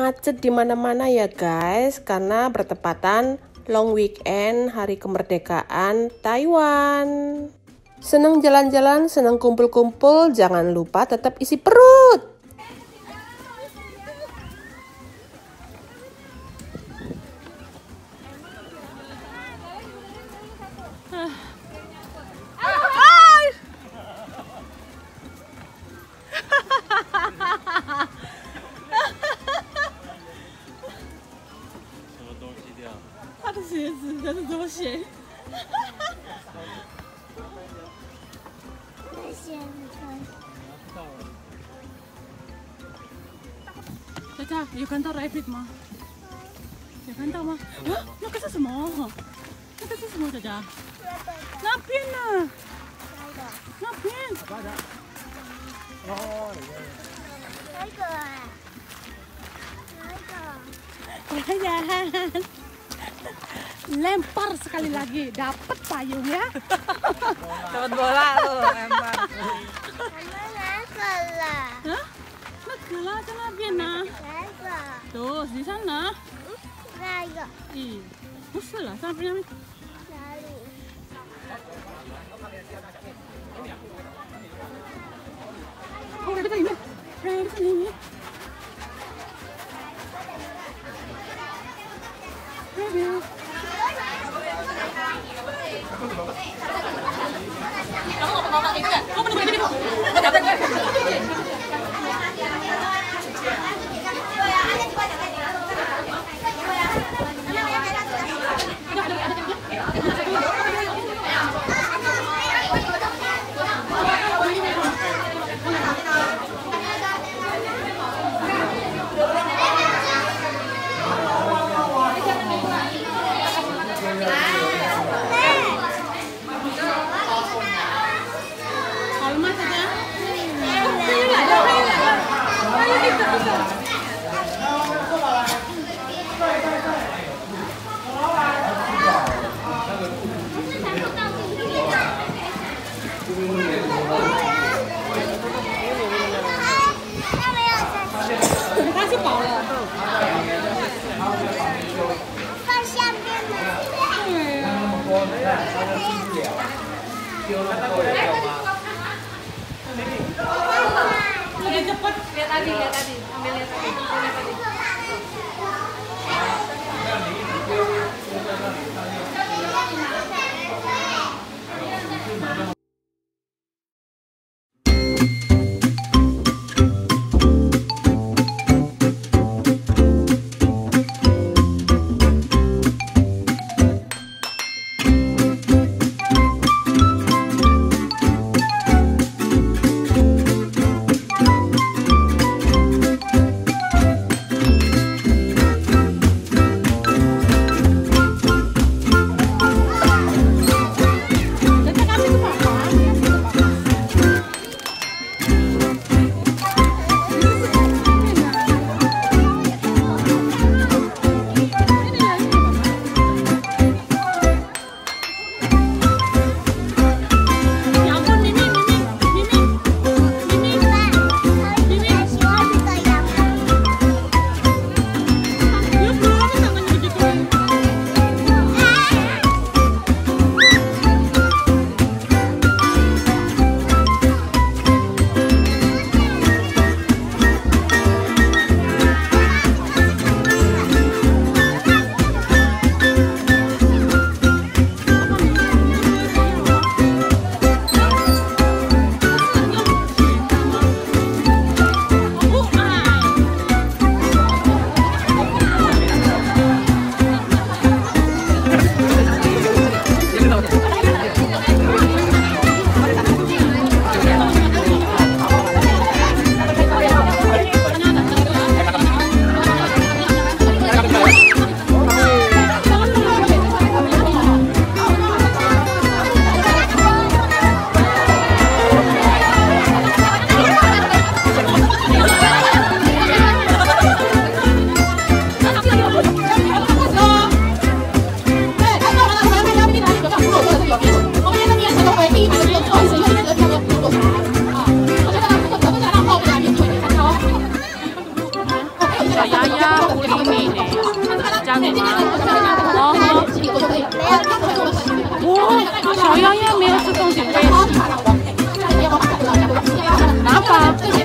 macet di mana-mana ya guys karena bertepatan long weekend hari kemerdekaan Taiwan. Senang jalan-jalan, senang kumpul-kumpul, jangan lupa tetap isi perut. 佳佳，有看到 rabbit 吗？有看到吗？啊，那个是什么？那个是什么，佳佳？那边呢？那边。哦，哪个啊？哪个？Ryan, lempar sekali lagi. Dapat payung ya dapat bola lo lempar. Hah? Negara sana biar di sana? Raya. Iya. Musuh lah Oh, Kamu ngomong-ngomong itu kan? Kamu bener-bener gini kok? Kan? 对对对老板老板啊我是全他就饱了放下面吗嗯我没有没有丢了 tadi, lihat tadi. Ambil lihat tadi. 我们小妖的没有自动羊起我们之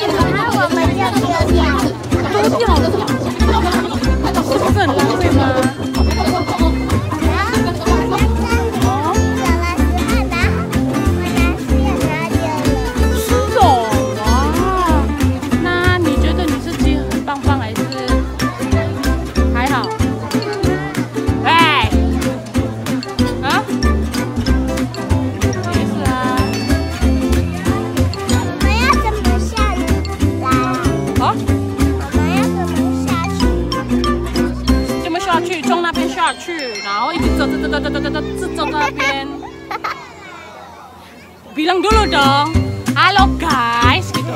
tuh, Pin. Bilang dulu dong. Halo guys gitu.